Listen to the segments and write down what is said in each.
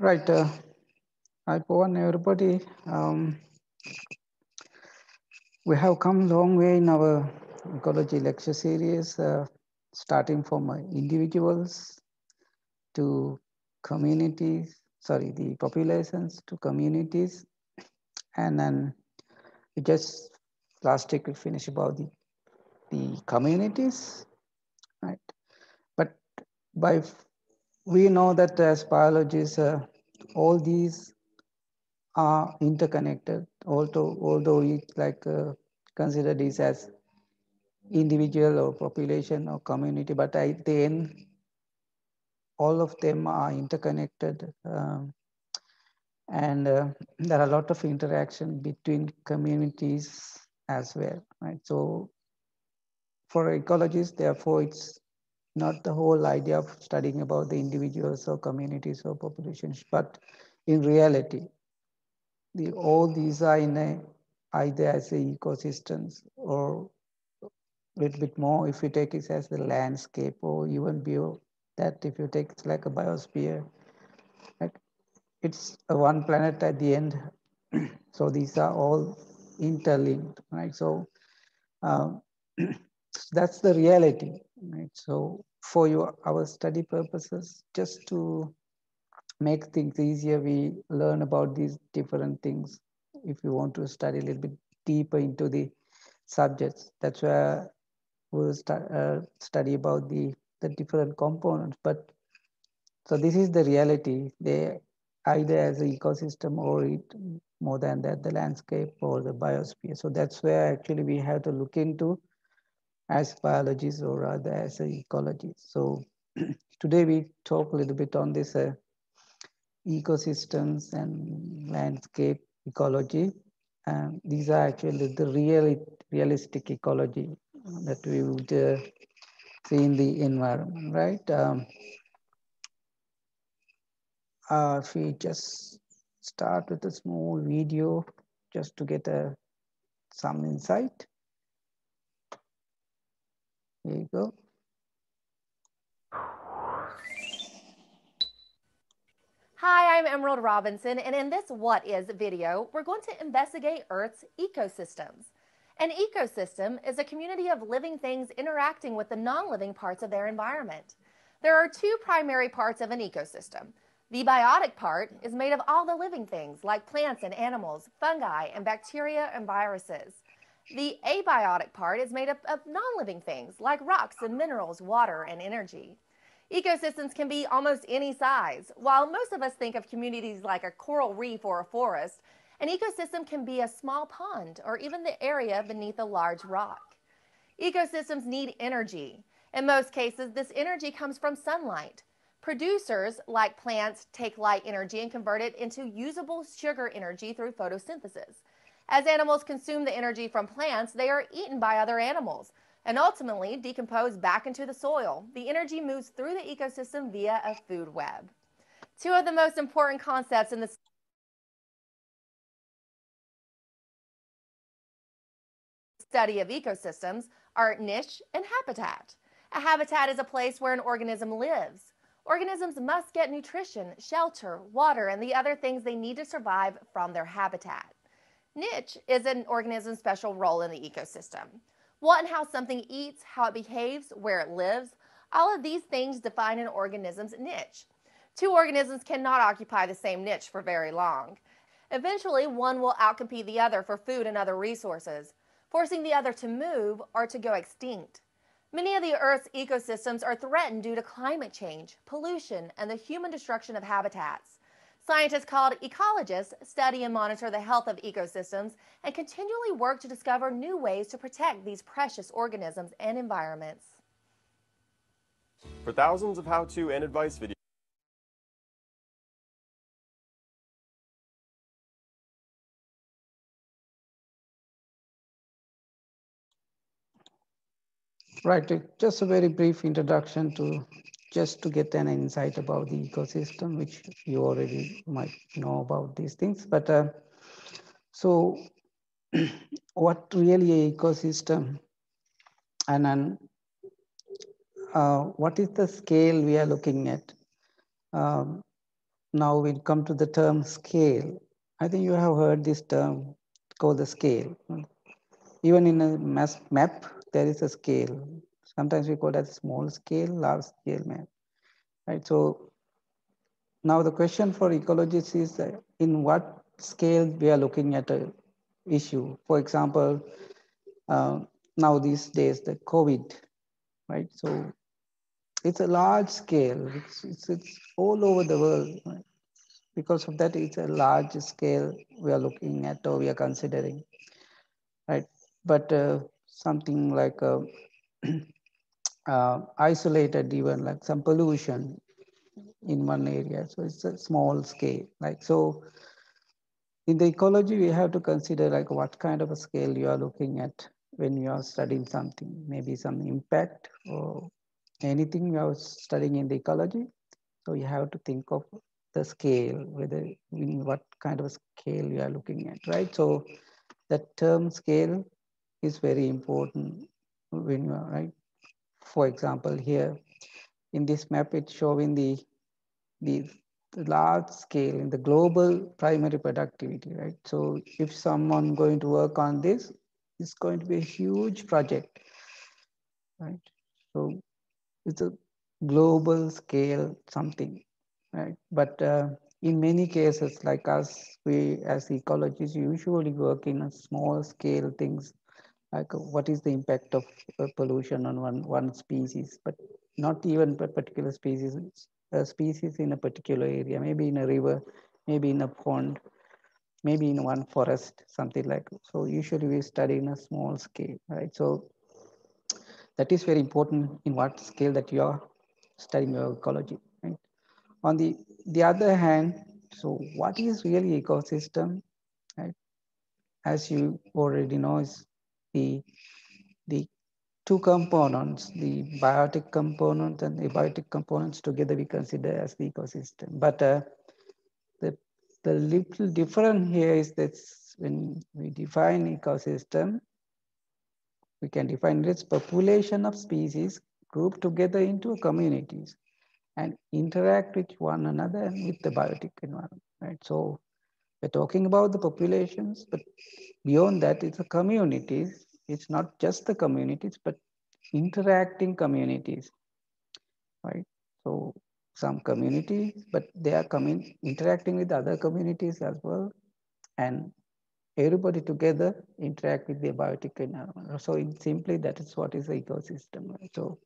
Right. Uh, hi, Pawan, everybody. Um, we have come long way in our ecology lecture series, uh, starting from uh, individuals to communities, sorry, the populations to communities. And then we just last week we finished about the, the communities, right? But by we know that as biologists, uh, all these are interconnected. Although although we like uh, consider these as individual or population or community, but at the end, all of them are interconnected. Um, and uh, there are a lot of interaction between communities as well, right? So for ecologists, therefore, it's not the whole idea of studying about the individuals or communities or populations, but in reality, the, all these are in a, either as a ecosystems or a little bit more. If you take it as the landscape or even beyond that if you take it like a biosphere like it's a one planet at the end. So these are all interlinked right? So um, that's the reality right so for your our study purposes just to make things easier, we learn about these different things. If you want to study a little bit deeper into the subjects, that's where we'll start, uh, study about the, the different components. But so this is the reality. They either as an ecosystem or it, more than that, the landscape or the biosphere. So that's where actually we have to look into as biologists or rather as an ecologist. So today we talk a little bit on this uh, ecosystems and landscape ecology. And these are actually the real, realistic ecology that we would uh, see in the environment, right? Um, uh, if we just start with a small video just to get a, uh, some insight. Here you go. Hi, I'm Emerald Robinson, and in this What Is video, we're going to investigate Earth's ecosystems. An ecosystem is a community of living things interacting with the non-living parts of their environment. There are two primary parts of an ecosystem. The biotic part is made of all the living things like plants and animals, fungi, and bacteria and viruses. The abiotic part is made up of non-living things like rocks and minerals, water, and energy. Ecosystems can be almost any size. While most of us think of communities like a coral reef or a forest, an ecosystem can be a small pond or even the area beneath a large rock. Ecosystems need energy. In most cases, this energy comes from sunlight. Producers, like plants, take light energy and convert it into usable sugar energy through photosynthesis. As animals consume the energy from plants, they are eaten by other animals and ultimately decompose back into the soil. The energy moves through the ecosystem via a food web. Two of the most important concepts in the study of ecosystems are niche and habitat. A habitat is a place where an organism lives. Organisms must get nutrition, shelter, water, and the other things they need to survive from their habitat. Niche is an organism's special role in the ecosystem. What and how something eats, how it behaves, where it lives, all of these things define an organism's niche. Two organisms cannot occupy the same niche for very long. Eventually, one will outcompete the other for food and other resources, forcing the other to move or to go extinct. Many of the Earth's ecosystems are threatened due to climate change, pollution, and the human destruction of habitats. Scientists called ecologists study and monitor the health of ecosystems and continually work to discover new ways to protect these precious organisms and environments. For thousands of how-to and advice videos, Right, just a very brief introduction to just to get an insight about the ecosystem, which you already might know about these things. But uh, so what really a ecosystem and then uh, what is the scale we are looking at? Um, now we come to the term scale. I think you have heard this term called the scale. Even in a map, there is a scale. Sometimes we call that small scale, large scale map. Right. So now the question for ecologists is uh, in what scale we are looking at a issue. For example, uh, now these days the COVID, right? So it's a large scale. It's, it's, it's all over the world. Right? Because of that, it's a large scale we are looking at or we are considering, right? But uh, something like uh, isolated, even like some pollution in one area. So it's a small scale. Like so, in the ecology, we have to consider like what kind of a scale you are looking at when you are studying something, maybe some impact or anything you are studying in the ecology. So you have to think of the scale, whether in what kind of a scale you are looking at, right? So that term scale is very important when you are right. For example, here in this map, it's showing the the, large scale in the global primary productivity, right? So if someone going to work on this, it's going to be a huge project, right? So it's a global scale something, right? But uh, in many cases, like us, we as ecologists usually work in a small scale things, like what is the impact of uh, pollution on one one species, but not even a particular species, a species in a particular area, maybe in a river, maybe in a pond, maybe in one forest, something like. So usually we study in a small scale, right? So that is very important in what scale that you are studying your ecology. Right? On the the other hand, so what is really ecosystem? Right? As you already know, is the the two components, the biotic component and the abiotic components together we consider as the ecosystem. But uh, the the little different here is that when we define ecosystem, we can define its population of species grouped together into communities and interact with one another and with the biotic environment, right? So we're talking about the populations, but beyond that, it's a communities. It's not just the communities, but interacting communities, right? So some communities, but they are coming interacting with other communities as well, and everybody together interact with the biotic environment. So in simply, that is what is the ecosystem. Right? So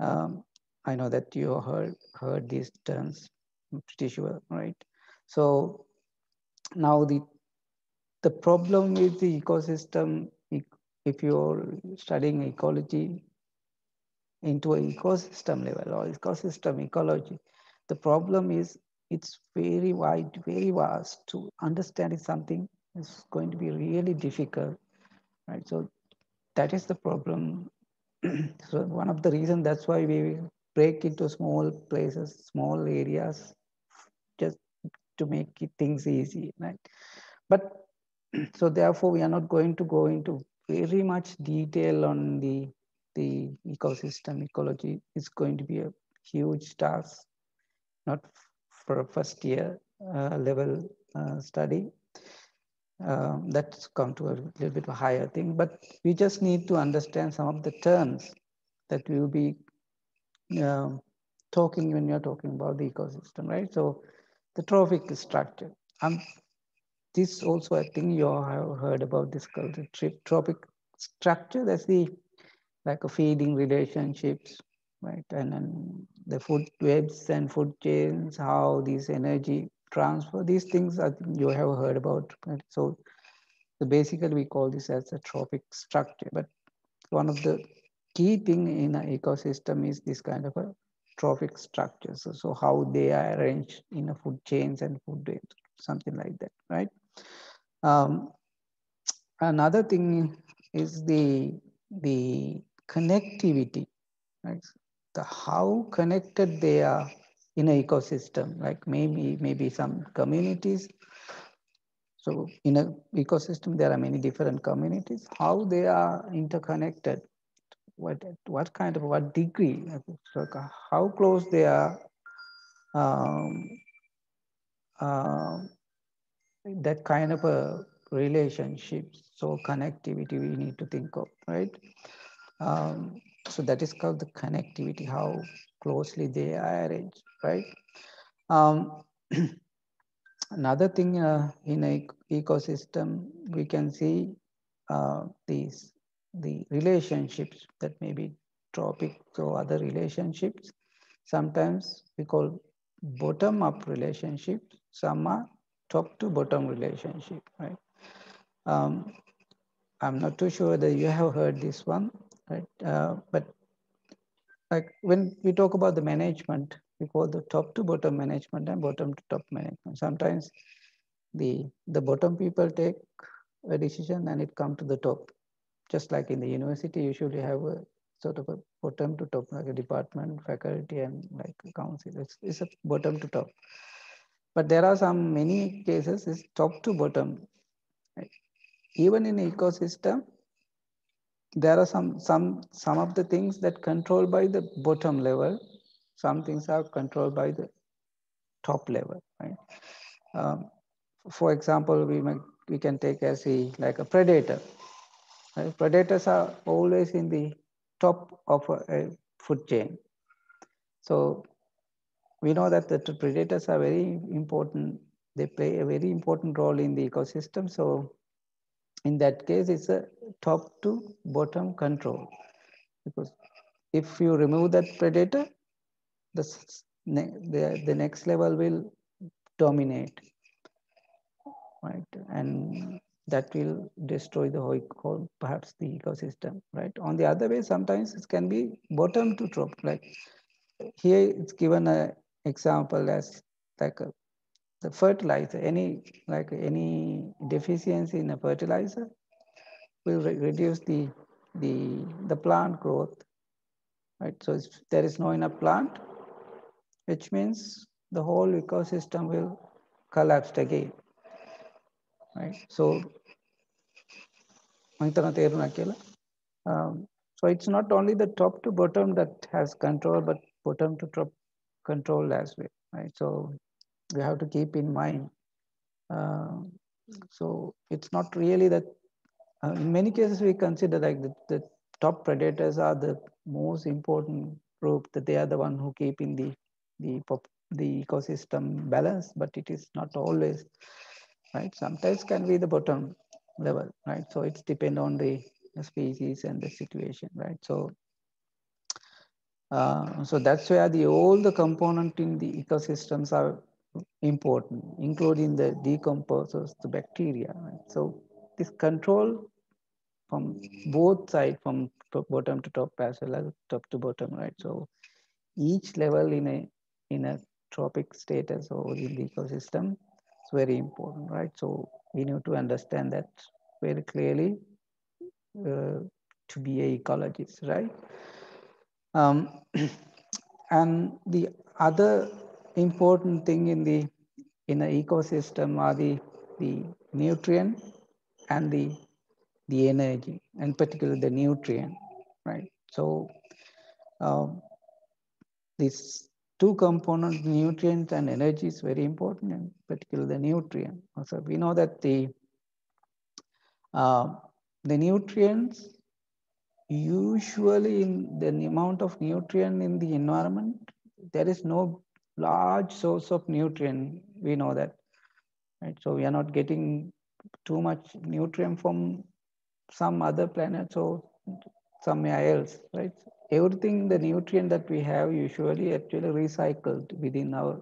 um, I know that you heard heard these terms, I'm pretty sure, right? So now the the problem with the ecosystem, if you're studying ecology into an ecosystem level or ecosystem ecology, the problem is it's very wide, very vast. To understand something is going to be really difficult, right? So that is the problem. so one of the reasons that's why we break into small places, small areas, to make things easy, right? But so therefore, we are not going to go into very much detail on the the ecosystem ecology. It's going to be a huge task, not for a first year uh, level uh, study. Um, that's come to a little bit of a higher thing, but we just need to understand some of the terms that we will be uh, talking when you're talking about the ecosystem, right? So the trophic structure. And this also I think you have heard about this called the trophic structure. That's the like a feeding relationships, right? And then the food webs and food chains, how these energy transfer, these things I think you have heard about. Right? So, so basically we call this as a trophic structure. But one of the key thing in an ecosystem is this kind of a trophic structure. So, so how they are arranged in a food chains and food webs, something like that, right? Um, another thing is the the connectivity, right? The how connected they are in an ecosystem. Like maybe maybe some communities. So in an ecosystem, there are many different communities. How they are interconnected? What what kind of what degree? So how close they are um, uh, that kind of a relationship, so connectivity we need to think of, right? Um, so that is called the connectivity, how closely they are arranged, right? Um, another thing uh, in a ecosystem, we can see uh, these the relationships that may be tropics or other relationships. Sometimes we call bottom-up relationships. Some are top-to-bottom relationship, right? Um, I'm not too sure that you have heard this one, right? Uh, but like when we talk about the management, we call the top to bottom management and bottom to top management. Sometimes the the bottom people take a decision and it come to the top. Just like in the university, usually have a sort of a bottom to top, like a department, faculty, and like a council. It's, it's a bottom to top. But there are some many cases is top to bottom. Right? Even in ecosystem, there are some some some of the things that controlled by the bottom level some things are controlled by the top level right um, for example we may, we can take as a like a predator right? predators are always in the top of a, a food chain so we know that the predators are very important they play a very important role in the ecosystem so in that case, it's a top to bottom control because if you remove that predator, the, the, the next level will dominate, right? And that will destroy the whole, perhaps the ecosystem, right? On the other way, sometimes it can be bottom to top. Like here, it's given an example as like a the fertilizer, any like any deficiency in a fertilizer will re reduce the the the plant growth, right? So if there is no enough plant, which means the whole ecosystem will collapse again, right? So um, so it's not only the top to bottom that has control, but bottom to top control as well, right? So we have to keep in mind. Uh, so it's not really that. Uh, in many cases, we consider like the, the, top predators are the most important group that they are the one who keep in the the pop, the ecosystem balance, but it is not always right. Sometimes can be the bottom level, right? So it's depend on the species and the situation, right? So uh, so that's where the all the component in the ecosystems are important, including the decomposers, the bacteria. Right? So this control from both sides, from bottom to top as well as top to bottom, right? So each level in a in a trophic status or in the ecosystem very important, right? So we need to understand that very clearly uh, to be a ecologist, right? Um, and the other important thing in the in an ecosystem are the the nutrient and the the energy and particularly the nutrient right so um, these two components nutrients and energy is very important in particular the nutrient so we know that the uh, the nutrients usually in the amount of nutrient in the environment there is no large source of nutrient. We know that, right? So we are not getting too much nutrient from some other planets or somewhere else, right? Everything, the nutrient that we have usually actually recycled within our,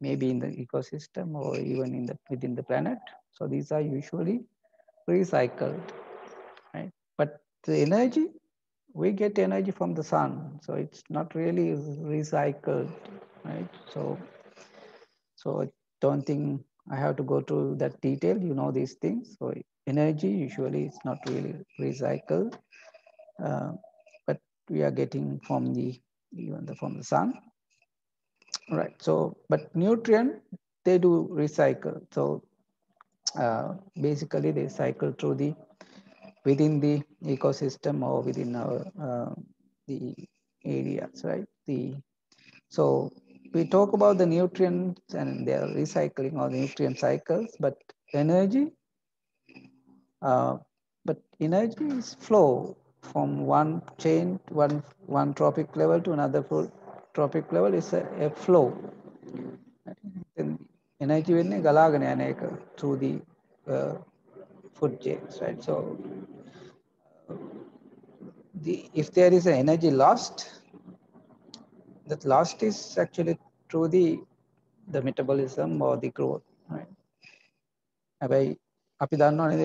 maybe in the ecosystem or even in the within the planet. So these are usually recycled, right? But the energy, we get energy from the sun. So it's not really recycled right? So, so I don't think I have to go to that detail. You know these things. So energy usually is not really recycled, uh, we are getting from the even the, from the sun, right? So, but nutrient they do recycle. So uh, basically they cycle through the within the ecosystem or within our uh, the areas, right? The so we talk about the nutrients and their recycling or the nutrient cycles, but energy, uh, but energy is flow from one chain, one, one trophic level to another trophic level is a, a flow. එනයිති energy ගලාගෙන යන through the uh, food chains, right? So the if there is an energy lost, that lost is actually through the the metabolism or the growth, right?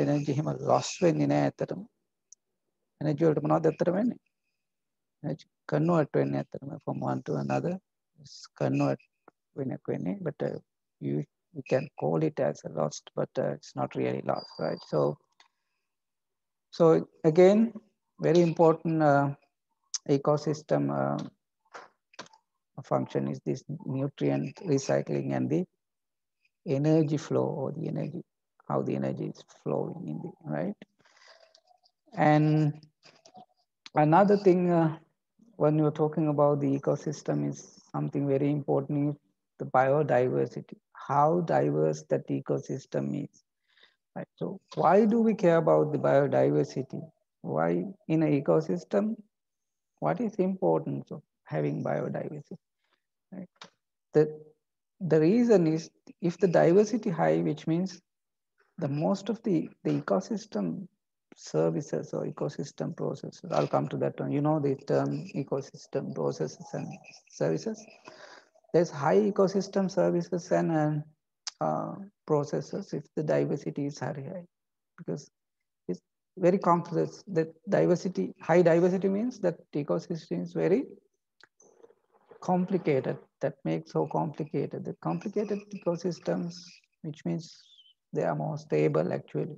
energy lost loss වෙන්නේ energy will not determine energy convert vene from one to another. Is convert vene vene but uh, you can call it as a lost but uh, it's not really lost right? So so again very important uh, ecosystem uh, function is this nutrient recycling and the energy flow or the energy how the energy is flowing in the right? And another thing uh, when you're talking about the ecosystem is something very important, the biodiversity, how diverse that ecosystem is. Right? So why do we care about the biodiversity? Why in an ecosystem, what is importance of having biodiversity? Right? The, the reason is if the diversity high, which means the most of the, the ecosystem services or ecosystem processes, I'll come to that one. You know the term ecosystem processes and services. There's high ecosystem services and uh, processes if the diversity is very high because it's very complex. That diversity, high diversity means that ecosystem is very complicated that makes so complicated the complicated ecosystems which means they are more stable actually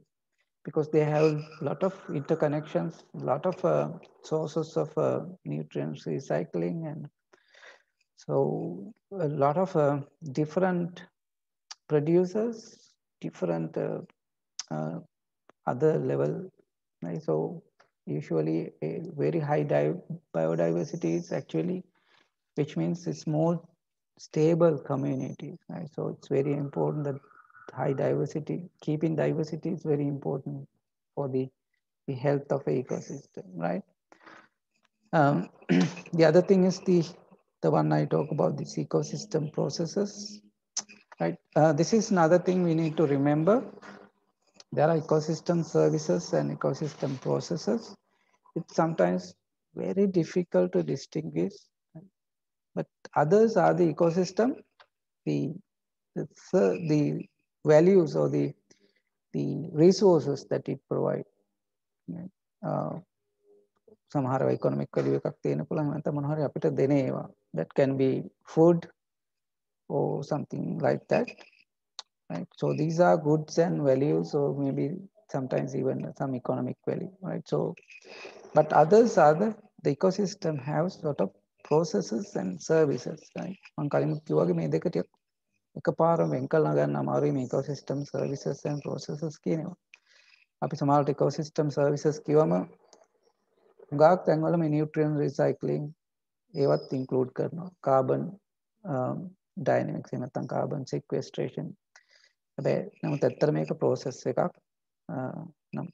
because they have a lot of interconnections a lot of uh, sources of uh, nutrients recycling and so a lot of uh, different producers different uh, uh, other level right so usually a very high biodiversity is actually which means it's more stable community, right? So it's very important that high diversity, keeping diversity is very important for the, the health of ecosystem, right? Um, the other thing is the, the one I talk about, this ecosystem processes, right? Uh, this is another thing we need to remember. There are ecosystem services and ecosystem processes. It's sometimes very difficult to distinguish but others are the ecosystem, the, the, the values or the, the resources that it provides. Uh, සමහර economic value එකක් තියෙන පුළුවන් නැත්නම් මොන හරි අපිට දෙන ඒවා that can be food or something like that right so these are goods and values or maybe sometimes even some economic value right so but others are the the ecosystem has sort of processes and services right මම කලින් කිව්වාගේ මේ දෙක ටික එකපාරම වෙන් කරලා ගන්න අමාරුයි මේ ecosystem services and processes කියනවා අපි සමහරට ecosystem services කිව්වම හුඟක් තැන්වල මේ nutrient recycling ඒවත් include කරනවා. carbon um, dynamics එහෙම නැත්නම් carbon sequestration. හැබැයි නමුත් ඇත්තට මේක process එකක්. uh, නම්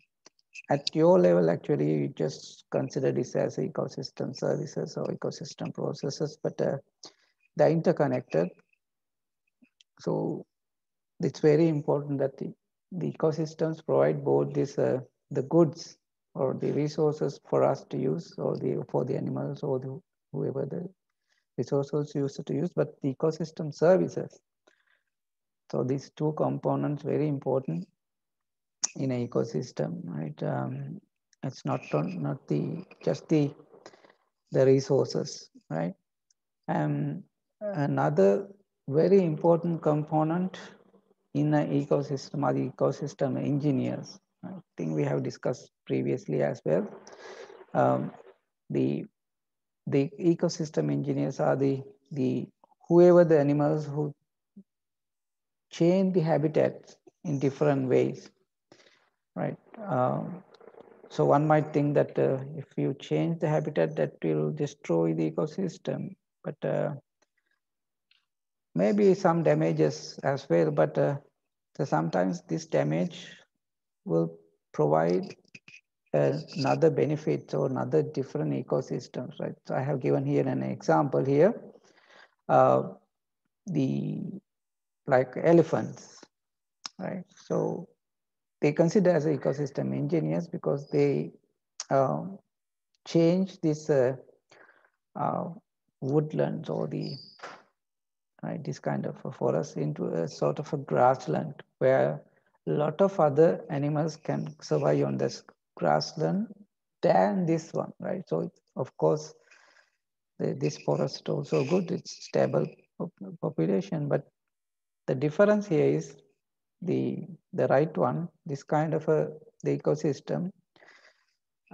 at your level, actually, you just consider this as ecosystem services or ecosystem processes, but uh, they're interconnected. So it's very important that the, the ecosystems provide both this, uh, the goods or the resources for us to use or the, for the animals or the, whoever the resources used to use, but the ecosystem services. So these two components very important in an ecosystem, right? Um, it's not not the just the the resources, right? And another very important component in an ecosystem are the ecosystem engineers. I think we have discussed previously as well. Um, the the ecosystem engineers are the the whoever the animals who change the habitats in different ways right? Um, so one might think that uh, if you change the habitat, that will destroy the ecosystem. But uh, maybe some damages as well, but uh, sometimes this damage will provide another benefit or another different ecosystems, right? So I have given here an example here. Uh, the like elephants, right? So they consider as ecosystem engineers because they um, change this uh, uh, woodlands or the right, this kind of a forest into a sort of a grassland where a lot of other animals can survive on this grassland than this one, right? So of course, the, this forest also good, it's stable population, but the difference here is the the right one, this kind of a the ecosystem,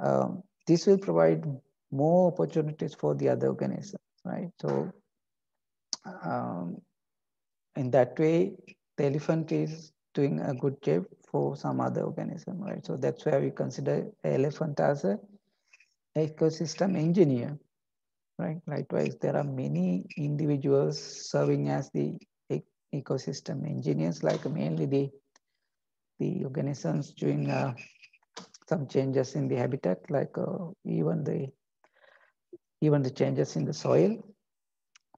um, this will provide more opportunities for the other organisms, right? So um, in that way, the elephant is doing a good job for some other organism, right? So that's why we consider elephant as a ecosystem engineer, right? Likewise, there are many individuals serving as the ecosystem engineers, like mainly the the organisms doing uh, some changes in the habitat, like uh, even the even the changes in the soil,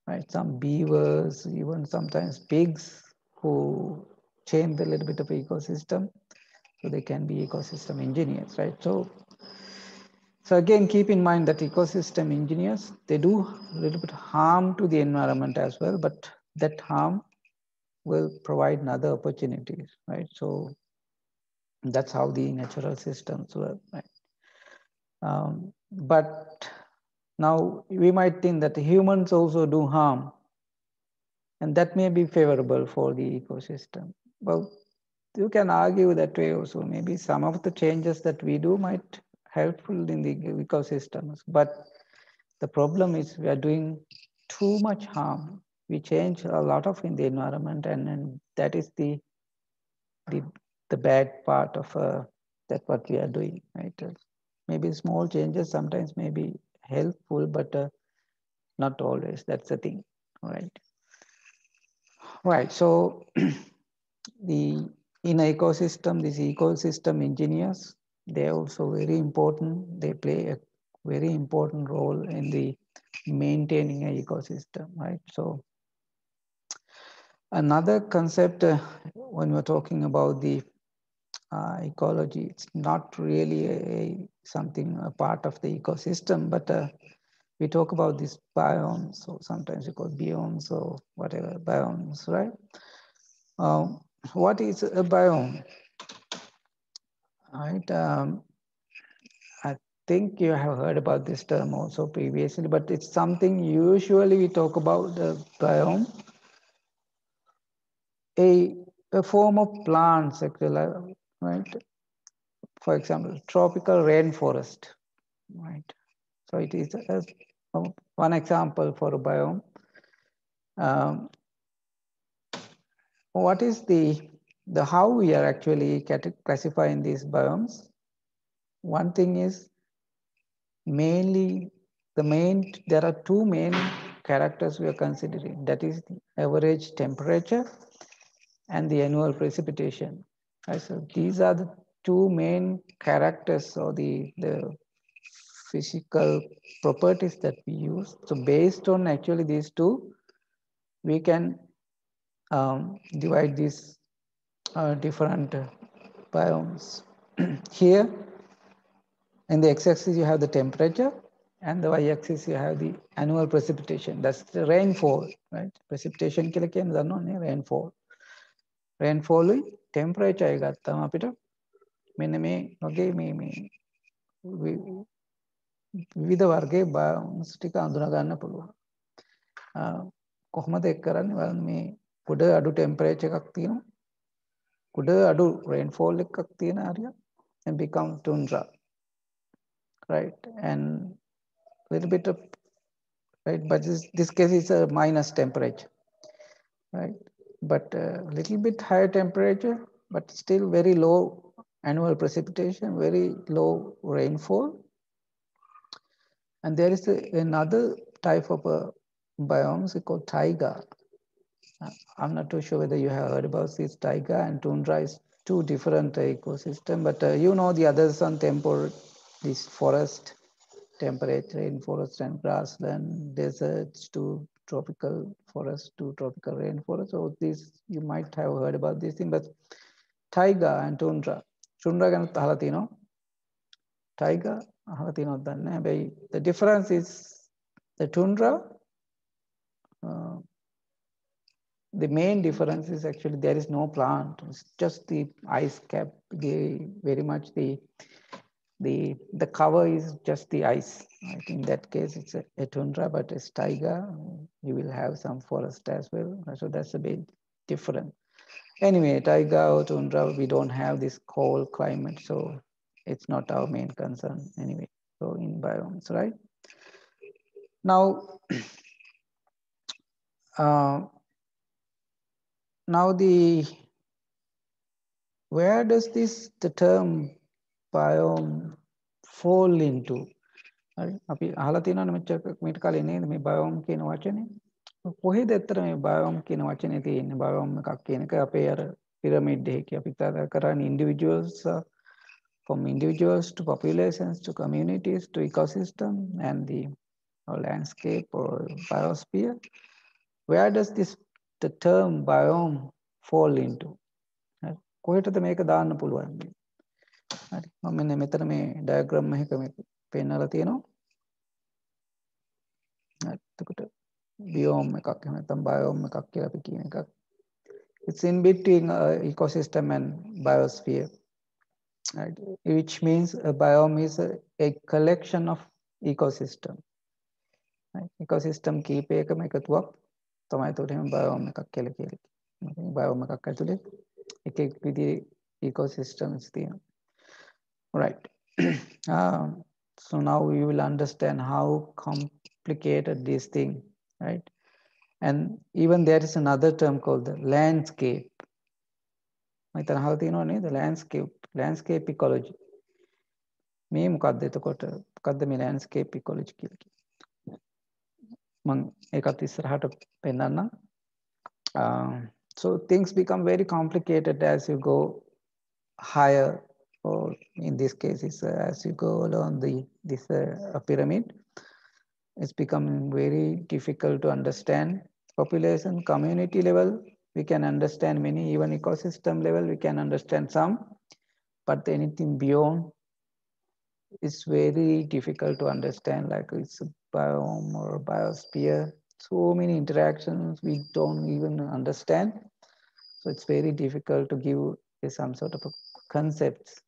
right? Some beavers, even sometimes pigs who change a little bit of ecosystem, so they can be ecosystem engineers, right? So, so again, keep in mind that ecosystem engineers, they do a little bit harm to the environment as well, but that harm will provide another opportunities, right? So that's how the natural systems work, right? Um, but now we might think that humans also do harm and that may be favorable for the ecosystem. Well, you can argue that way also. Maybe some of the changes that we do might helpful in the ecosystems, but the problem is we are doing too much harm. We change a lot of in the environment, and, and that is the the the bad part of uh, that what we are doing. Right? Maybe small changes sometimes may be helpful, but uh, not always. That's the thing, right? Right. So the in ecosystem, these ecosystem engineers, they're also very important. They play a very important role in the maintaining an ecosystem, right? So another concept uh, when we're talking about the uh, ecology, it's not really a, a, something a part of the ecosystem, but uh, we talk about these biomes, so sometimes we call biomes or whatever biomes, right? Um, what is a biome? Right. Um, I think you have heard about this term also previously, but it's something usually we talk about the biome, a, a form of plants, actually, right? For example, tropical rainforest, right? So it is a, a, one example for a biome. Um, what is the the how we are actually classifying these biomes one thing is mainly the main there are two main characters we are considering that is the average temperature and the annual precipitation right? so these are the two main characters or the the physical properties that we use so based on actually these two we can um, divide these uh, different uh, biomes. Here, in the x-axis, you have the temperature, and the y-axis, you have the annual precipitation. That's the rainfall, right? Precipitation කියලා කියන්නේ දන්නවනේ rainfall. rainfall temperature එක ගත්තාම අපිට මෙන්න මේ වගේ මේ මේ විවිධ වර්ගයේ බයොම්ස් ටික අඳුන ගන්න පුළුවන්. කොහොමද එක් කරන්නේ බලන්න මේ ගොඩ අඩු ටෙම්පරේචර් එකක් තියෙනවා කුඩ අඩු rainfall එකක් තියෙන හරියක් and become tundra right and little bit of right but this, this case is a minus temperature right but a little bit higher temperature but still very low annual precipitation very low rainfall and there is another type of a biomes called taiga I'm not too sure whether you have heard about this taiga and tundra is two different ecosystem, but uh, you know the others on temporal, this forest, temperate rainforest and grassland, deserts to tropical forest to tropical rainforest. So this you might have heard about this thing, but taiga and tundra. tundra ගැන අහලා තියෙනවා. taiga අහලා තියෙනවද දන්නේ නැහැ. the difference is the tundra uh, the main difference is actually there is no plant. It's just the ice cap. The very much the the the cover is just the ice. I think in that case it's a, a tundra, but it's taiga. You will have some forest as well. So that's a bit different. Anyway, taiga or tundra, we don't have this cold climate, so it's not our main concern anyway. So in biomes, right? Now, uh, now the where does this the term biome fall into හරි අපි අහලා තියෙනවනේ මෙච්චර මීට කලින් නේද මේ බයෝම් කියන වචනේ කොහෙද ඇත්තට මේ බයෝම් කියන වචනේ තියෙන්නේ? බයෝම් එකක් කියන එක අපේ අර පිරමිඩ් එකේ අපි කතා කරන්නේ individuals uh, from individuals to populations to communities to ecosystem and the or landscape or biosphere. Where does this the term biome fall into? කොහෙටද මේක දාන්න පුළුවන්? හරි. මම මෙන්න මෙතන මේ ඩයග්‍රෑම් එකක මේ පෙන්නලා තියෙනවා. හරි. එතකොට biome එකක් එහෙම නැත්නම් biome එකක් කියලා අපි කියන එකක් it's in between uh, ecosystem and biosphere right? which means a biome is a, a collection of ecosystem right? ecosystem කීපයකම එකතුවක් තමයි එතකොට එහෙම බයෝම් එකක් කියලා කියලා. බයෝම් එකක් ඇතුලේ එක එක් විදිහේ ecosystems තියෙනවා. Right. um, so now we will understand how complicated this thing, right? And even there is another term called the landscape. මතන අහලා තියෙනව නේද landscape landscape ecology මේ මොකක්ද එතකොට මොකක්ද මේ landscape ecology කියලා කියන්නේ මං ඒකත් ඉස්සරහට පෙන්වන්නම් so things become very complicated as you go higher or in this case is uh, as you go along the this uh, pyramid it's becoming very difficult to understand. Population community level we can understand many. Even ecosystem level we can understand some. But anything beyond is very difficult to understand like it's a biome or biosphere. So many interactions we don't even understand. So it's very difficult to give some sort of a concepts.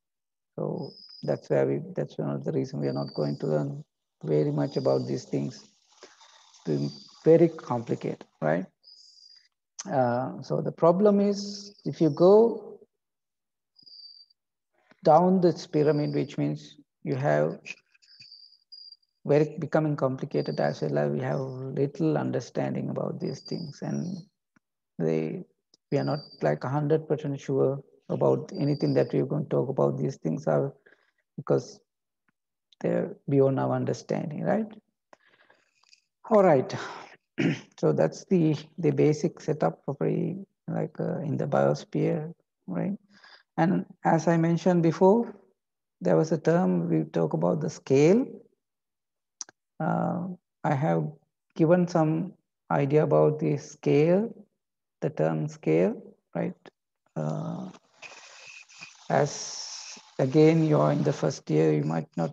So that's where we that's one of the reason we are not going to learn very much about these things. It's very complicated right? Uh, so the problem is if you go down this pyramid which means you have very becoming complicated as well we have little understanding about these things. And they we are not like 100% sure about anything that we're going to talk about. These things are because they're beyond our understanding right all right so that's the the basic setup for like uh, in the biosphere right and as i mentioned before there was a term we talk about the scale. Uh, I have given some idea about the scale, the term scale, right? Uh, as again, you're in the first year, you might not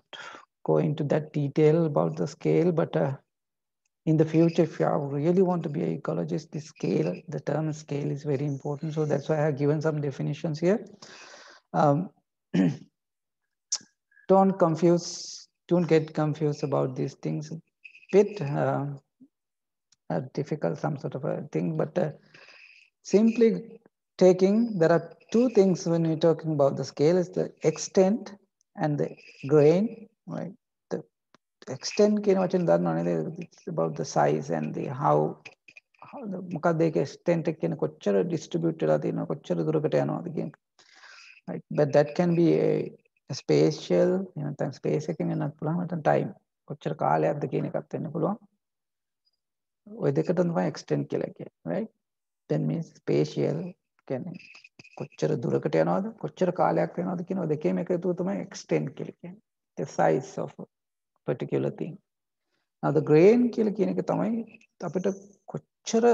go into that detail about the scale, but uh, in the future, if you really want to be an ecologist, the scale, the term scale is very important. So that's why I have given some definitions here. Um, don't confuse, don't get confused about these things. Bit uh, difficult, some sort of a thing, but uh, simply taking, there are two things when we're talking about the scale is the extent and the grain, right? The extent කියන වචන දන්නවනේ it's about the size and the how මොකක්ද ඒක extent එක කියන කොච්චර distribute වෙලා තියෙනවා කොච්චර දුරකට යනවාද කියන right but that can be a special නැත්නම් ස්පේස් එකකින් වෙනත් පුළුවන් නැත්නම් ටයිම් කොච්චර කාලයක්ද කියන එකත් වෙන්න පුළුවන් ওই දෙකට තමයි එක්ස්ටෙන්ඩ් කියලා කියන්නේ right then means spatial කියන්නේ කොච්චර දුරකට යනවද? කොච්චර කාලයක් වෙනවද කියන දෙකේම එකතුව තමයි extend කියලා කියන්නේ. The size of a particular thing. Now the grain කියලා කියන එක තමයි අපිට කොච්චර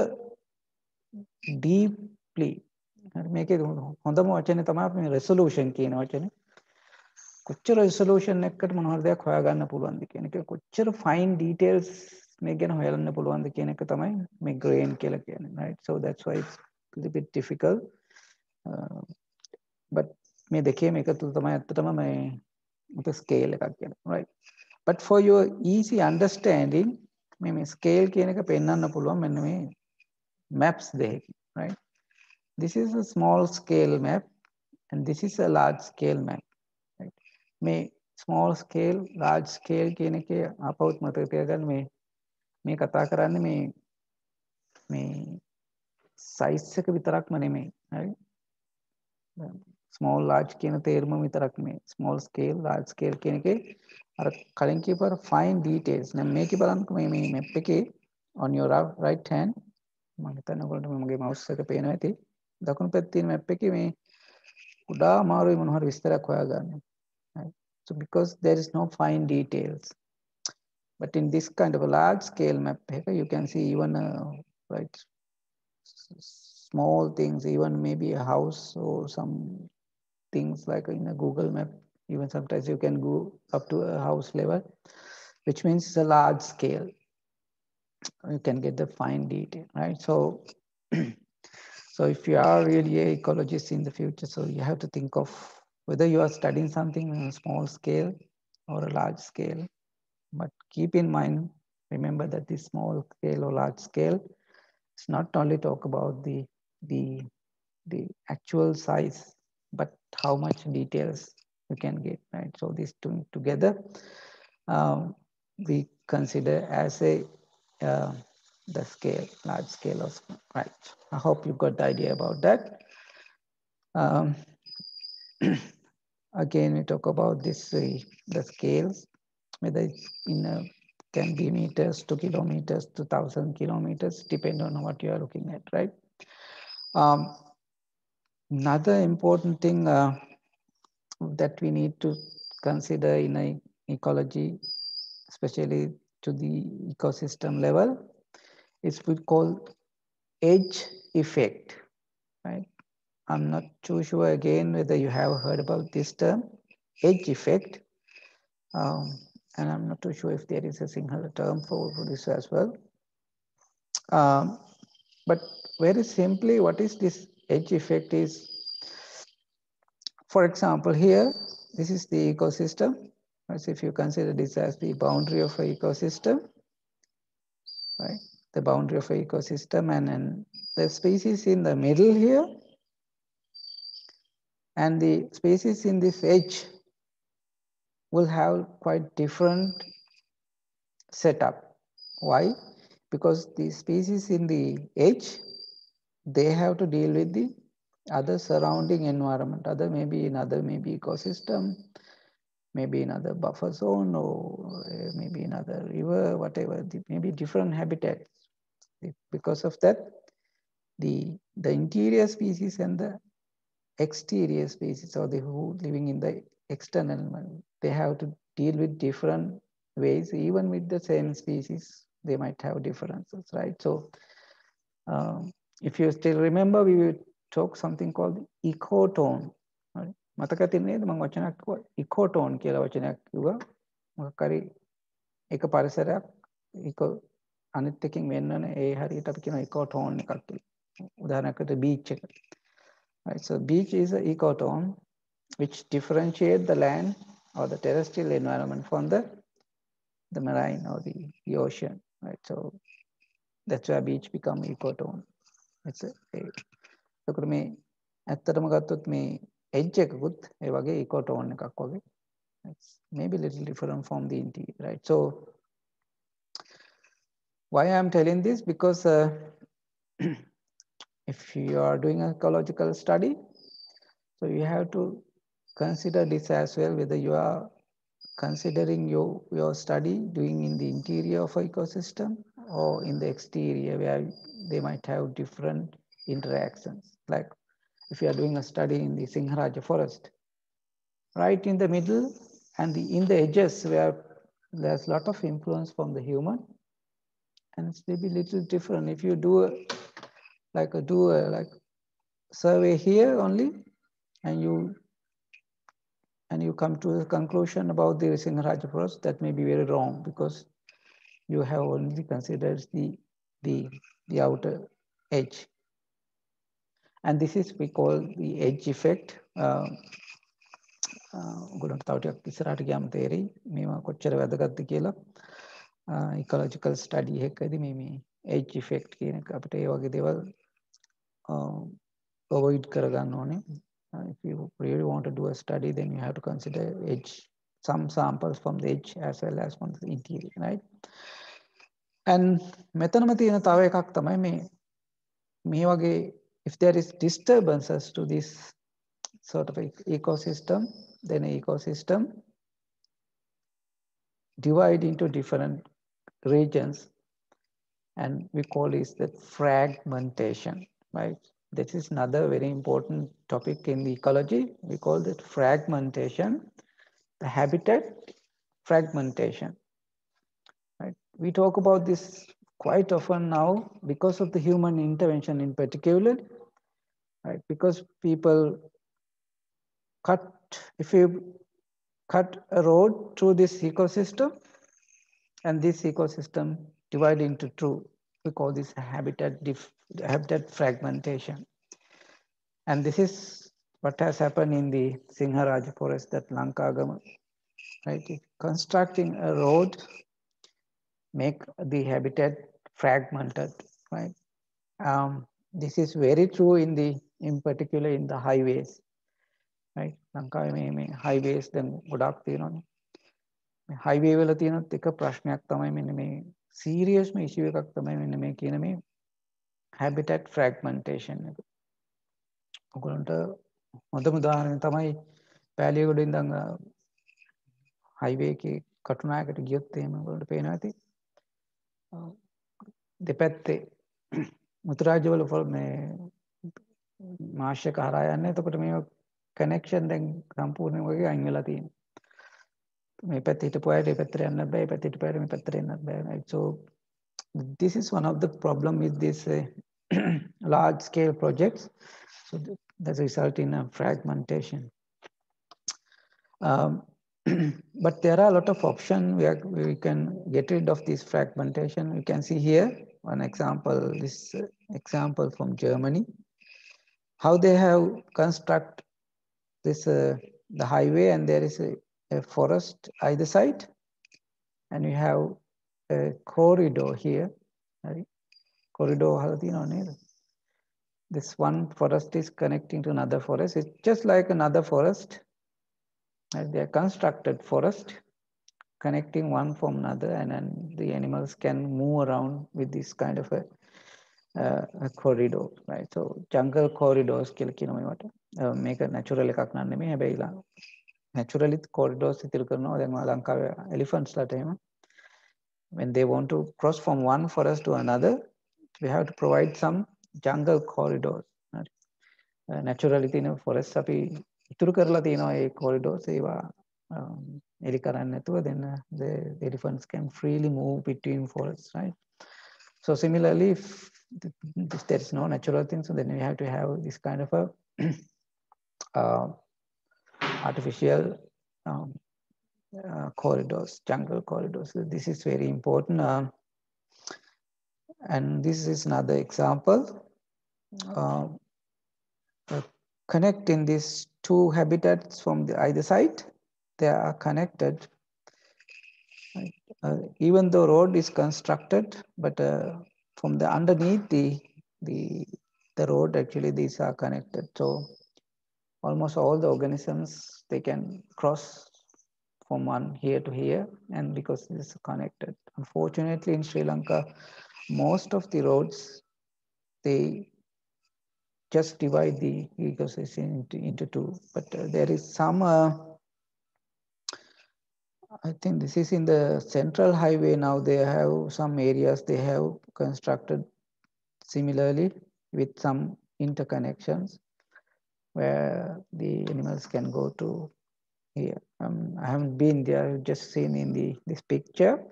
deeply මේකේ හොඳම වචනේ තමයි අපි resolution කියන වචනේ. කොච්චර resolution එකකට මොනවද දෙයක් හොයාගන්න පුළුවන්ද කියන එක කොච්චර fine details මේ ගැන හොයන්න පුළුවන්ද කියන එක තමයි මේ grain කියලා කියන්නේ right? So that's why it's a little bit difficult. Uh, but මේ දෙකේම එකතු තමයි ඇත්තටම මේ එක ස්කේල් එකක් කියන right? But for your easy understanding මේ මේ ස්කේල් කියන එක පෙන්වන්න පුළුවන් මෙන්න මේ maps දෙකකින් right? This is a small scale map and this is a large scale map right? මේ small scale large scale කියන එකේ අපවුත් මතක තියාගන්න මේ මේ කතා කරන්නේ මේ මේ සයිස් එක විතරක්ම නෙමෙයි හරි ස්මෝල් ලාජ් කියන තේරුම විතරක් මේ ස්මෝල් ස්කේල් ලාජ් ස්කේල් කියන එකේ අර කලින් කියපු අර ෆයින් ඩීටේල්ස් දැන් මේකේ බලන්නකෝ මේ මේ මැප් එකේ on your right hand මම හිතන්නේ ඔයගොල්ලන්ට මගේ මවුස් එක පේනවා ඇති දකුණු පැත්තේ තියෙන මැප් එකේ මේ කුඩා අමාරුයි මොන හරි විස්තරයක් හොයාගන්න right so because there is no fine details but in this kind of a large scale map you can see even uh, right small things, even maybe a house or some things like in a Google map, even sometimes you can go up to a house level, which means it's a large scale. You can get the fine detail, right? So, so if you are really a ecologist in the future, so you have to think of whether you are studying something on a small scale or a large scale. But keep in mind, remember that this small scale or large scale, it's not only talk about the the the actual size but how much details you can get right? So these two together um, we consider as a uh, the scale large scale of right? I hope you got the idea about that. Um, again we talk about this uh, the scales whether it's in a, can be meters to kilometers to thousand kilometers depend on what you are looking at right um, another important thing uh, that we need to consider in a ecology, especially to the ecosystem level, is we call edge effect, right? I'm not too sure again whether you have heard about this term, edge effect. Um, and I'm not too sure if there is a single term for, for this as well. Um, but very simply, what is this edge effect is, for example, here, this is the ecosystem. As if you consider this as the boundary of an ecosystem, right? The boundary of an ecosystem and, and the species in the middle here and the species in this edge will have quite different setup. Why? Because the species in the edge they have to deal with the other surrounding environment, other maybe in other maybe ecosystem, maybe in other buffer zone or uh, maybe in other river, whatever, maybe different habitats. Because of that, the, the interior species and the exterior species or the who living in the external they have to deal with different ways. Even with the same species they might have differences right? So um, if you still remember we will talk something called ecotone මතක තින්නේද මම වචනයක් කිව්වා. ecotone කියලා වචනයක් කිව්වා. මොකක් හරි එක පරිසරයක් එක අනිත් එකකින් වෙන්න ecotone ඒ හරියට අපි කියන ecotone එකක් කියලා. උදාහරණයක් විදිහට beach එක. Right so beach is an ecotone which differentiate the land or the terrestrial environment from the the marine or the, the ocean right so that's why beach become ecotone එතකොට මේ ඇත්තටම ගත්තොත් මේ එජ් එකකුත් ඒ වගේ ඉකෝටෝන් එකක් වගේ maybe little different from the interior right so why i'm telling this because uh, if you are doing an ecological study so you have to consider this as well whether you are considering your your study doing in the interior of ecosystem or in the exterior where they might have different interactions. Like if you are doing a study in the Sinharaja forest, right in the middle and the, in the edges where there's a lot of influence from the human and it's maybe a little different. If you do a, like a, do a like survey here only and you and you come to a conclusion about the Singharaja forest, that may be very wrong because you have only considered the the the outer edge. And this is we call the edge effect. ගොඩට තව ටිකක් ඉස්සරහට ගියාම තේරෙයි මේවා කොච්චර වැදගත්ද කියලා ඉකොලොජිකල් study එකකදී මේ මේ edge effect කියන එක අපිට ඒ වගේ දේවල් avoid කරගන්න ඕනේ uh, if you really want to do a study, then you have to consider edge, some samples from the edge as well as from the interior, right? And මෙතනම තියෙන තව එකක් තමයි මේ මේ වගේ if there is disturbances to this sort of ecosystem, then ecosystem divide into different regions and we call this the fragmentation, right? This is another very important topic in the ecology. We call it fragmentation, the habitat fragmentation. Right? We talk about this quite often now because of the human intervention in particular, right? Because people cut, if you cut a road through this ecosystem, and this ecosystem divide into two, we call this habitat have that fragmentation. And this is what has happened in the Sinharaja forest, that Lankagama, right? Constructing a road, make the habitat fragmented, right? Um, this is very true in the, in particular in the highways, right? ලංකාවේ highways then ගොඩක් තියෙනවානේ highway වල තියෙනත් එක ප්‍රශ්නයක් තමයි මෙන්න මේ serious මේ issue එකක් තමයි මෙන්න මේ කියන මේ හැබිටට් ෆ්‍රැක්මන්ටේෂන් එක. ඔකුලන්ට හොඳම උදාහරණ තමයි පෑලියකොඩ ඉඳංග හයිවේක කටුනායකට ගියොත් එහෙමකොට පේන ඇති. දෙපැත්තේ මුතුරාජවල ෆොල් මේ මාශ්‍ය කරා යන්න. එතකොට මේ කනෙක්ෂන් දැන් සම්පූර්ණය වගේ අංවෙලා තියෙන මේ පැත්තිට පොයට පැත්තර යන්න බෑ පැතිට පැරම පැතරන්න බෑ. So this is one of the problem with this uh, large scale projects. So that result in a fragmentation. Um, but there are a lot of options where we can get rid of this fragmentation. You can see here one example, this example from Germany, how they have construct this uh, the highway and there is a, a forest either side and you have a corridor here. Right? Corridor This one forest is connecting to another forest. It's just like another forest. Right? They are constructed forest connecting one from another and then the animals can move around with this kind of a, uh, a corridor right so jungle corridors කියලා කියනවා මේවට මේක natural එකක් නන් නෙමෙයි හැබැයි naturally corridors ඉතිරි කරනවා දැන් ලංකාවේ elephants ලට එහෙම when they want to cross from one forest to another, we have to provide some jungle corridors. Uh, naturally තියෙන forest අපි ඉතුරු කරලා තියෙනවා ඒ corridors ඒවා එලි කරන්නේ නැතුව then uh, the elephants can freely move between forests right so similarly if, if there is no natural thing so then we have to have this kind of a uh, artificial um, uh, corridors, jungle corridors. So this is very important. Uh, and this is another example. Uh, connecting these two habitats from the either side, they are connected. Uh, even though road is constructed, but uh, from the underneath the the the road actually these are connected. So almost all the organisms they can cross from one here to here and because it's connected. Unfortunately in Sri Lanka, most of the roads, they just divide the ecosystem into, into two. But uh, there is some, uh, I think this is in the central highway now, they have some areas they have constructed similarly with some interconnections where the animals can go to here. Um, I haven't been there, I've just seen in the this picture.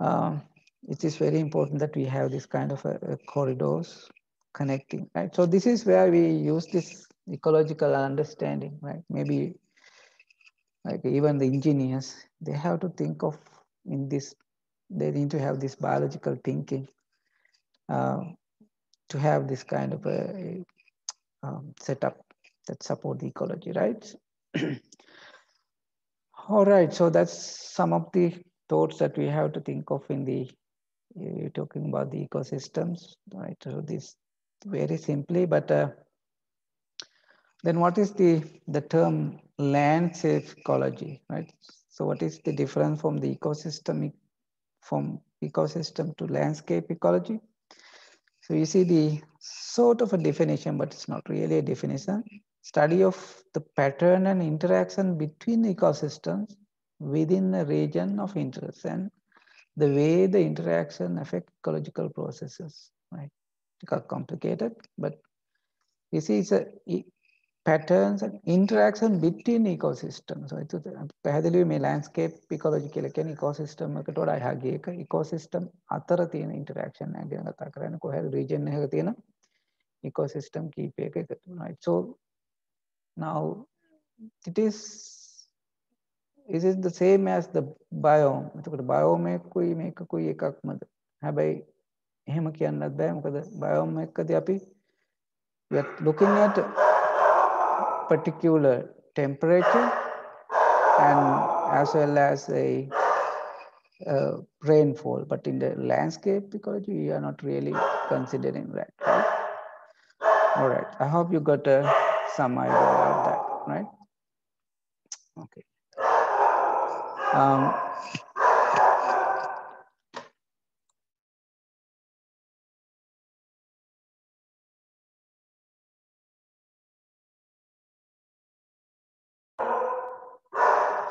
Um, it is very important that we have this kind of a, a corridors connecting, right? So this is where we use this ecological understanding, right? Maybe like even the engineers, they have to think of in this, they need to have this biological thinking uh, to have this kind of a, um, setup that support the ecology, right? All right, so that's some of the thoughts that we have to think of in the you're talking about the ecosystems, right? So this very simply, but uh, then what is the the term landscape ecology, right? So what is the difference from the ecosystem from ecosystem to landscape ecology? So you see the sort of a definition, but it's not really a definition. Study of the pattern and interaction between ecosystems within a region of interest and the way the interaction affect ecological processes, right? It's complicated, but you see it's a patterns and interaction between ecosystems. So it's පැහැදිලිව මේ landscape ecology කියලා කියන්නේ ecosystem එකට වඩා එහා ගිය එක ecosystem අතර තියෙන interaction එක ගැන කතා කරන්නේ කොහේද region එකක තියෙන ecosystem කීපයක එකතු right so now it is is it the same as the biome එතකොට biome එකකුයි මේකකුයි එකක්මද හැබැයි එහෙම කියන්නත් බෑ මොකද biome එකදී අපි we are looking at particular temperature and as well as a uh, rainfall but in the landscape ecology we are not really considering that right? all right i hope you got uh, some idea about that right Um,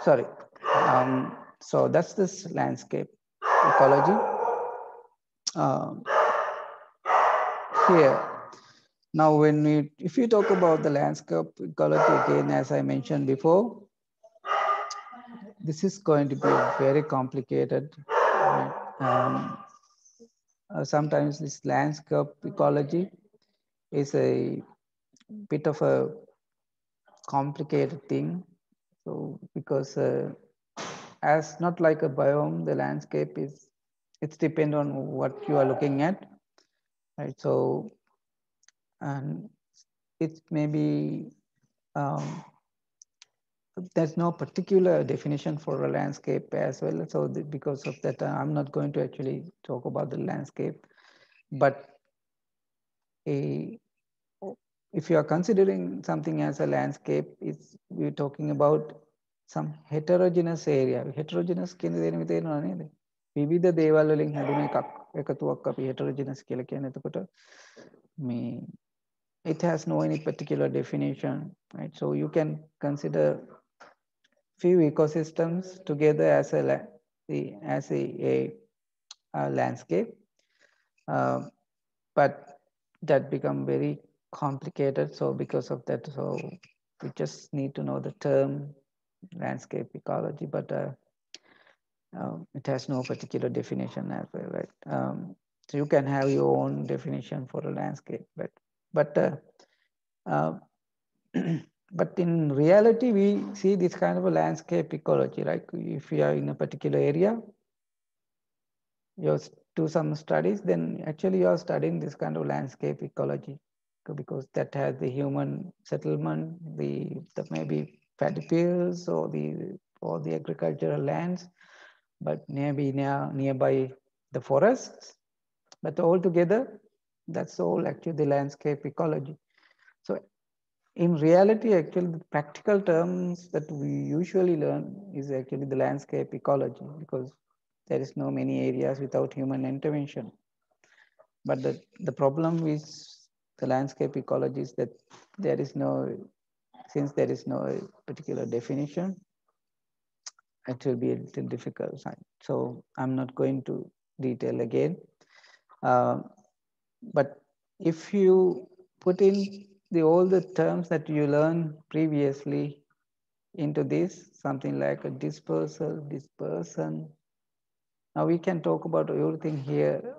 sorry. Um, so that's this landscape ecology. Um, here. Now when we if you talk about the landscape ecology again as i mentioned before this is going to be very complicated. Um, uh, sometimes this landscape ecology is a bit of a complicated thing. So because uh, as not like a biome, the landscape is it's depend on what you are looking at, right? So and it may be um, there's no particular definition for a landscape as well. So the, because of that, uh, I'm not going to actually talk about the landscape. But a, if you are considering something as a landscape, it's we're talking about some heterogeneous area. heterogeneous කියන දේ නෙමෙයි තේරෙනව නේද? විවිධ දේවල් වලින් හැදුන එකක් එකතුවක් අපි heterogeneous කියලා කියන්නේ. එතකොට මේ it has no any particular definition, right? So you can consider few ecosystems together as a as a, a, a landscape. Uh, but that become very complicated so because of that so we just need to know the term landscape ecology but uh, um, it has no particular definition as well right? Um, so you can have your own definition for a landscape but but uh, uh but in reality, we see this kind of a landscape ecology, like If you are in a particular area, you do some studies, then actually you are studying this kind of landscape ecology because that has the human settlement, the that may be paddy fields or the or the agricultural lands, but maybe near nearby the forests. But all together, that's all actually the landscape ecology. So in reality, actually, the practical terms that we usually learn is actually the landscape ecology because there is no many areas without human intervention. But the, the problem with the landscape ecology is that there is no, since there is no particular definition, it will be a little difficult. So I'm not going to detail again. Uh, but if you put in the all the terms that you learned previously into this, something like a dispersal, dispersion. Now we can talk about everything here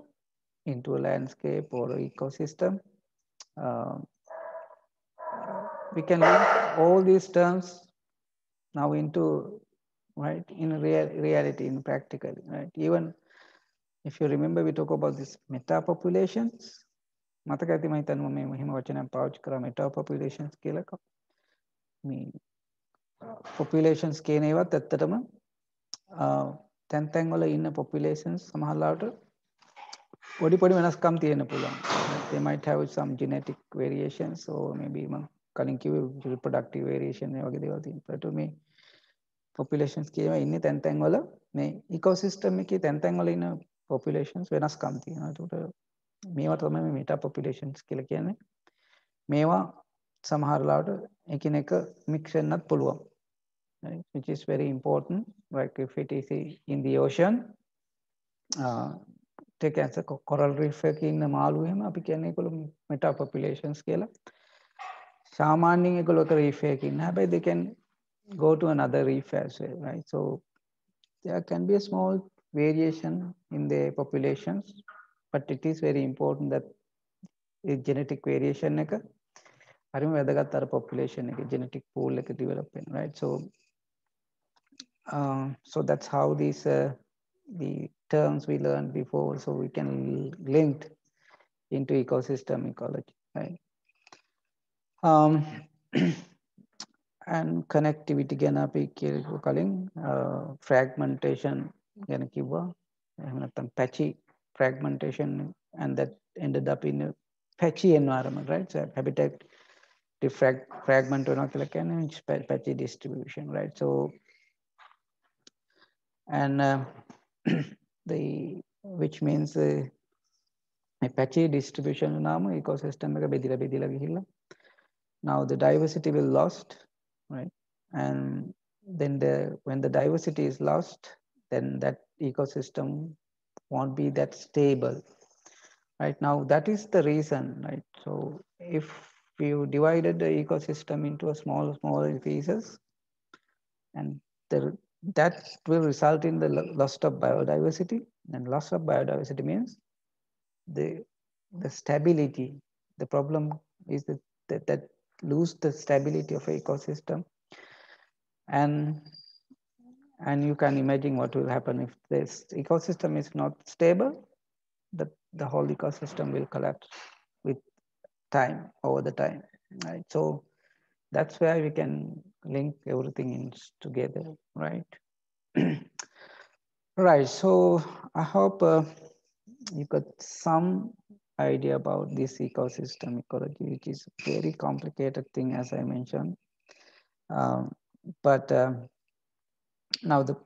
into a landscape or ecosystem. Uh, we can link all these terms now into right in real reality in practical right even if you remember we talk about this meta populations මතක ඇති මහිතනුව මේ මෙහිම වචනයක් patch කර මටා පොපිලේෂන්ස් කියලක මේ පොපිලේෂන්ස් කියනේවත් ඇත්තටම තැන්තැන්වල ඉන්න population සමහල්ලාට පොඩි පොඩි වෙනස්කම් තියෙන පුළුවන්. එමයිට have some genetic variations or maybe මං කලින් කිව reproductive variation වගේ දේවල් තියෙන පට මේ පොපිලේෂන්ස් කියම ඉන්න තැන්තැන්වල මේ ඉකෝසිිස්ටම් එක තැන්තැන්වල ඉන්න පොපිලේෂන්ස් වෙනස්කම් තියෙනට ඒකට මේවා තමයි මේ meta populations කියලා කියන්නේ. මේවා සමහර ලාවට එකිනෙක mix වෙන්නත් පුළුවන්. Right? Which is very important. Like if it is in the ocean, uh, take as a coral reef එකේ ඉන්න මාළු එහෙම අපි කියන්නේ ඒගොල්ලෝ meta populations කියලා. සාමාන්‍යයෙන් ඒගොල්ලෝ එක reef එකක ඉන්න. හැබැයි they can go to another reef as well, right? So there can be a small variation in the populations, but it is very important that the genetic variation එක හරිම වැදගත් අර population එක genetic pool එක develop වෙන right so uh, so that's how these uh, the terms we learned before so we can link into ecosystem ecology right um, and connectivity ගැන අපි කියපු කලින් fragmentation ගැන කිව්වා එහෙම නැත්නම් patchy fragmentation and that ended up in a patchy environment right so habitat diffrag fragment වෙනවා කියලා කියන්නේ patchy distribution right so and uh, the which means uh, patchy distribution වුණාම ecosystem එක බෙදිලා බෙදිලා ගිහිල්ලා now the diversity will lost right? And then the when the diversity is lost, then that ecosystem won't be that stable, right? Now that is the reason, right? So if you divided the ecosystem into a small, small pieces, and the, that will result in the loss of biodiversity. And loss of biodiversity means the the stability. The problem is that that, that lose the stability of ecosystem and and you can imagine what will happen if this ecosystem is not stable the, the whole ecosystem will collapse with time over the time right so that's where we can link everything in together right right so i hope uh, you got some idea about this ecosystem ecology, which is very complicated thing, as I mentioned. Um, but uh, now the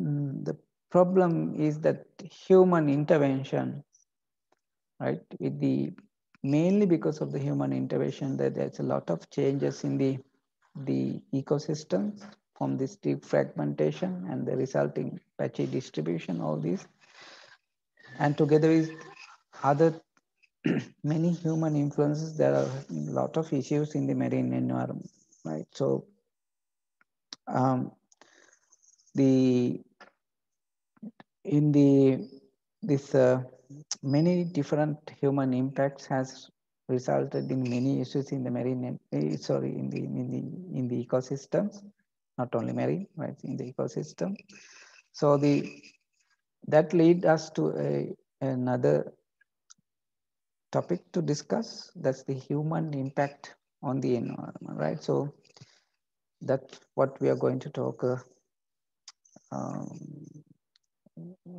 mm, the problem is that human intervention, right? With the mainly because of the human intervention, that there's a lot of changes in the the ecosystem from this deep fragmentation and the resulting patchy distribution, all these. And together with other many human influences, there are a lot of issues in the marine environment, right? So um, the in the this uh, many different human impacts has resulted in many issues in the marine uh, sorry in the in the in the ecosystems not only marine right in the ecosystem so the that lead us to a, another topic to discuss. That's the human impact on the environment, right? So that's what we are going to talk uh, um,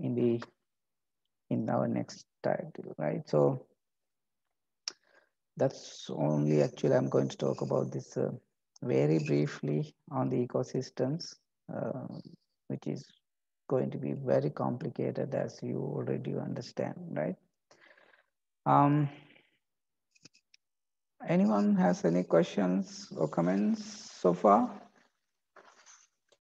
in the in our next title, right? So that's only actually I'm going to talk about this uh, very briefly on the ecosystems, uh, which is going to be very complicated as you already understand, right? Um, anyone has any questions or comments so far?